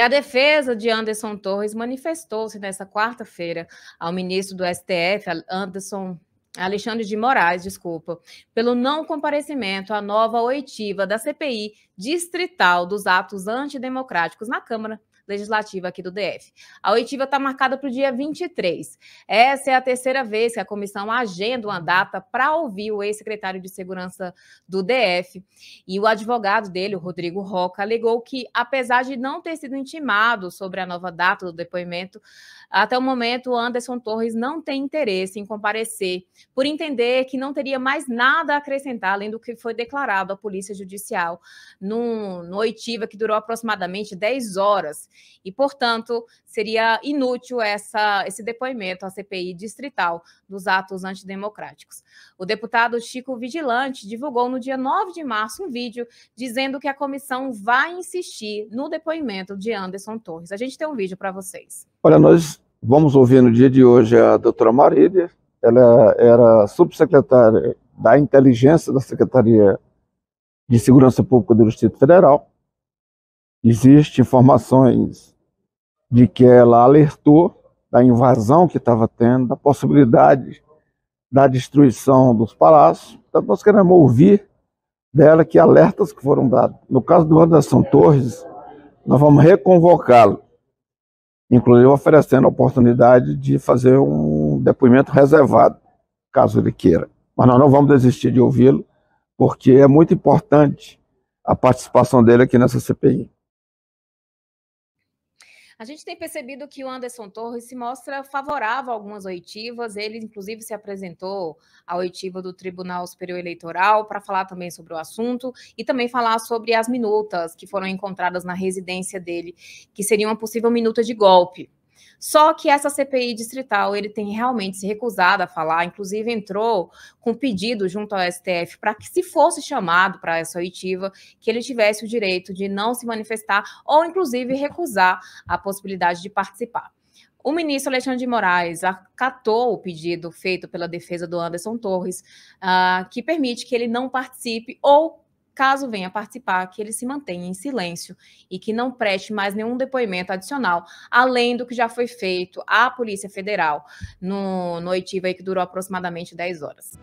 E a defesa de Anderson Torres manifestou-se nesta quarta-feira ao ministro do STF, Anderson Alexandre de Moraes, desculpa, pelo não comparecimento à nova oitiva da CPI distrital dos atos antidemocráticos na Câmara legislativa aqui do DF. A oitiva está marcada para o dia 23. Essa é a terceira vez que a comissão agenda uma data para ouvir o ex-secretário de Segurança do DF. E o advogado dele, o Rodrigo Roca, alegou que, apesar de não ter sido intimado sobre a nova data do depoimento, até o momento o Anderson Torres não tem interesse em comparecer, por entender que não teria mais nada a acrescentar além do que foi declarado à Polícia Judicial no, no oitiva que durou aproximadamente 10 horas e, portanto, seria inútil essa, esse depoimento à CPI distrital dos atos antidemocráticos. O deputado Chico Vigilante divulgou no dia 9 de março um vídeo dizendo que a comissão vai insistir no depoimento de Anderson Torres. A gente tem um vídeo para vocês. Olha, nós vamos ouvir no dia de hoje a doutora Marília, ela era subsecretária da Inteligência da Secretaria de Segurança Pública do Distrito Federal. Existem informações de que ela alertou da invasão que estava tendo, da possibilidade da destruição dos palácios. Então, nós queremos ouvir dela que alertas que foram dados. No caso do Anderson Torres, nós vamos reconvocá-lo, inclusive oferecendo a oportunidade de fazer um depoimento reservado, caso ele queira. Mas nós não vamos desistir de ouvi-lo, porque é muito importante a participação dele aqui nessa CPI. A gente tem percebido que o Anderson Torres se mostra favorável a algumas oitivas. Ele, inclusive, se apresentou à oitiva do Tribunal Superior Eleitoral para falar também sobre o assunto e também falar sobre as minutas que foram encontradas na residência dele, que seria uma possível minuta de golpe. Só que essa CPI distrital ele tem realmente se recusado a falar, inclusive entrou com pedido junto ao STF para que, se fosse chamado para essa oitiva, que ele tivesse o direito de não se manifestar ou, inclusive, recusar a possibilidade de participar. O ministro Alexandre de Moraes acatou o pedido feito pela defesa do Anderson Torres, uh, que permite que ele não participe ou caso venha participar, que ele se mantenha em silêncio e que não preste mais nenhum depoimento adicional, além do que já foi feito à Polícia Federal no, no oitiva que durou aproximadamente 10 horas.